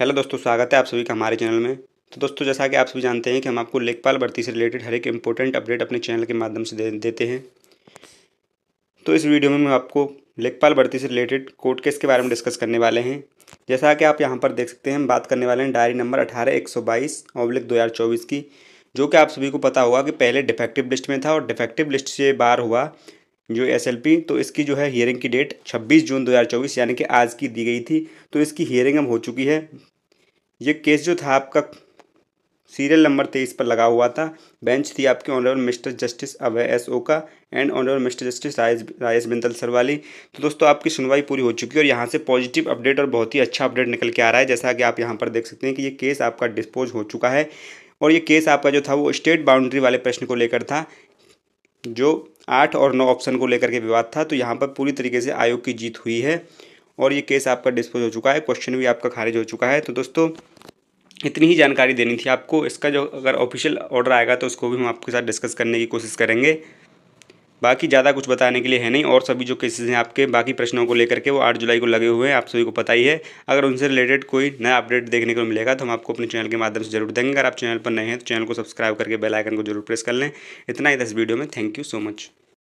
Hello दोस्तों स्वागत है आप सभी का हमारे चैनल में। तो दोस्तों जैसा कि आप सभी जानते हैं कि हम आपको लेखपाल भर्ती से रिलेटेड हर एक इम्पोर्टेंट अपडेट अपने चैनल के माध्यम से दे, देते हैं। तो इस वीडियो में मैं आपको लेखपाल भर्ती से रिलेटेड कोर्ट केस के बारे में डिस्कस करने वाले हैं। जैसा कि आप यहाँ पर देख सकते हैं हम बात करने वाले हैं डायरी नंबर अठारह एक सौ बाईस दो हज़ार चौबीस की जो कि आप सभी को पता होगा कि पहले डिफेक्टिव लिस्ट में था और डिफेक्टिव लिस्ट से बार हुआ जो एसएलपी तो इसकी जो है हियरिंग की डेट 26 जून 2024 यानी कि आज की दी गई थी। तो इसकी हियरिंग अब हो चुकी है ये केस जो था आपका सीरियल नंबर तेईस पर लगा हुआ था। बेंच थी आपके honourable mister justice Abhay S Oka and honourable mister justice Rajesh Rajesh Bindal sir वाली तो दोस्तों, आपकी सुनवाई पूरी हो चुकी है और यहाँ से पॉजिटिव अपडेट और बहुत ही अच्छा अपडेट निकल के आ रहा है। जैसा कि आप यहाँ पर देख सकते हैं कि ये केस आपका डिस्पोज हो चुका है और ये केस आपका जो था वो स्टेट बाउंड्री वाले प्रश्न को लेकर था, जो आठ और नौ ऑप्शन को लेकर के विवाद था। तो यहाँ पर पूरी तरीके से आयोग की जीत हुई है। और ये केस आपका डिस्पोज हो चुका है क्वेश्चन भी आपका खारिज हो चुका है। तो दोस्तों, इतनी ही जानकारी देनी थी आपको। इसका जो अगर ऑफिशियल ऑर्डर आएगा तो उसको भी हम आपके साथ डिस्कस करने की कोशिश करेंगे। बाकी ज़्यादा कुछ बताने के लिए है नहीं, और सभी जो केसेस हैं आपके, बाकी प्रश्नों को लेकर के वो आठ जुलाई को लगे हुए हैं, आप सभी को पता ही है। अगर उनसे रिलेटेड कोई नया अपडेट देखने को मिलेगा तो हम आपको अपने चैनल के माध्यम से ज़रूर देंगे। अगर आप चैनल पर नए हैं तो चैनल को सब्सक्राइब करके बेल आइकन को ज़रूर प्रेस कर लें। इतना ही दस वीडियो में। Thank you so much